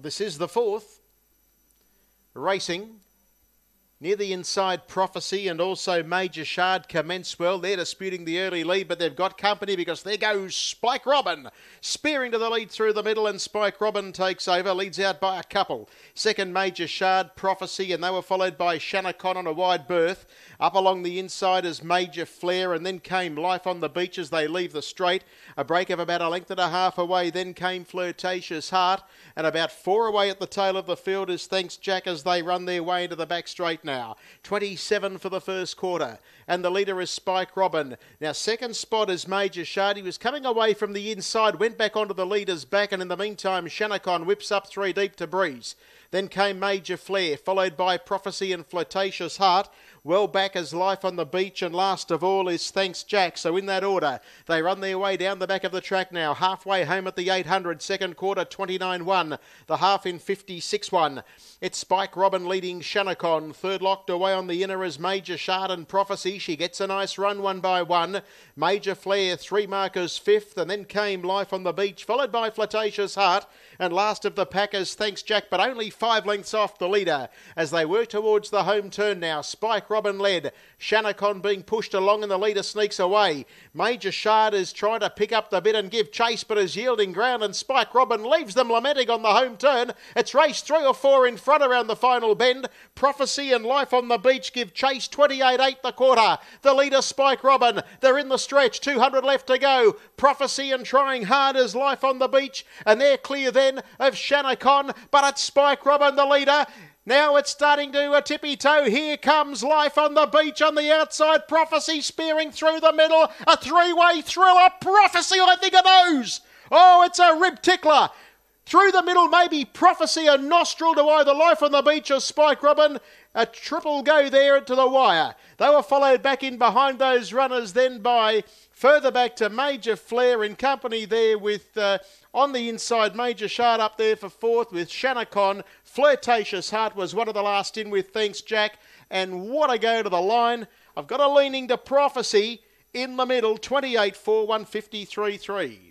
This is the fourth. Racing Near the inside, Prophecy and also Major Shard commence well. They're disputing the early lead, but they've got company because there goes Spike Robin. Spearing to the lead through the middle, and Spike Robin takes over, leads out by a couple. Second, Major Shard, Prophecy, and they were followed by Shanakon on a wide berth. Up along the inside is Major Flare, and then came Life on the Beach as they leave the straight. A break of about a length and a half away, then came Flirtatious Heart, and about four away at the tail of the field is Thanks Jack as they run their way into the back straight now. 27 for the first quarter. And the leader is Spike Robin. Now, second spot is Major Shard. He was coming away from the inside, went back onto the leader's back, and in the meantime, Shanakon whips up three deep to breeze. Then came Major Flare, followed by Prophecy and Flirtatious Heart. Well back as Life on the Beach, and last of all is Thanks Jack. So in that order, they run their way down the back of the track now. Halfway home at the 800, second quarter 29-1. The half in 56-1. It's Spike Robin leading Shanakon. Third locked away on the inner is Major Shard and Prophecy. She gets a nice run one by one. Major Flare, three markers fifth, and then came Life on the Beach, followed by Flirtatious Heart. And last of the packers, Thanks Jack, but only five lengths off the leader as they work towards the home turn now. Spike Robin led. Shanakon being pushed along and the leader sneaks away. Major Shard is trying to pick up the bit and give chase but is yielding ground and Spike Robin leaves them lamenting on the home turn. It's race three or four in front around the final bend. Prophecy and Life on the Beach give chase 28-8 the quarter. The leader Spike Robin. They're in the stretch. 200 left to go. Prophecy and trying hard as Life on the Beach and they're clear then of Shanakon but it's Spike Robin the leader. Now it's starting to a tippy toe. Here comes life on the beach on the outside. Prophecy spearing through the middle. A three way thriller. Prophecy, I think, a nose. Oh, it's a rib tickler. Through the middle, maybe Prophecy, a nostril to either Life on the Beach or Spike Robin. A triple go there to the wire. They were followed back in behind those runners then by further back to Major Flare in company there with uh, on the inside Major Shard up there for fourth with Shanakon. Flirtatious Heart was one of the last in with Thanks Jack. And what a go to the line. I've got a leaning to prophecy in the middle 28 4 153 3.